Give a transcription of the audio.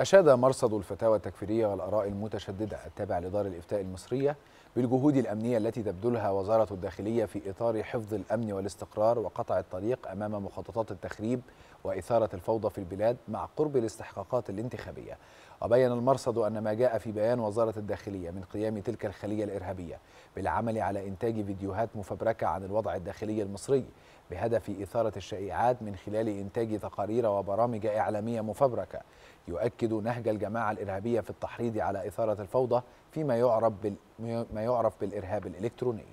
أشاد مرصد الفتاوى التكفيرية والآراء المتشددة التابع لدار الإفتاء المصرية بالجهود الأمنية التي تبذلها وزارة الداخلية في إطار حفظ الأمن والاستقرار وقطع الطريق أمام مخططات التخريب وإثارة الفوضى في البلاد مع قرب الاستحقاقات الانتخابية. وبين المرصد أن ما جاء في بيان وزارة الداخلية من قيام تلك الخلية الإرهابية بالعمل على إنتاج فيديوهات مفبركة عن الوضع الداخلي المصري بهدف إثارة الشائعات من خلال إنتاج تقارير وبرامج إعلامية مفبركة يؤكد نهج الجماعة الإرهابية في التحريض على إثارة الفوضى فيما يعرف بال... ما يعرف بالإرهاب الإلكتروني.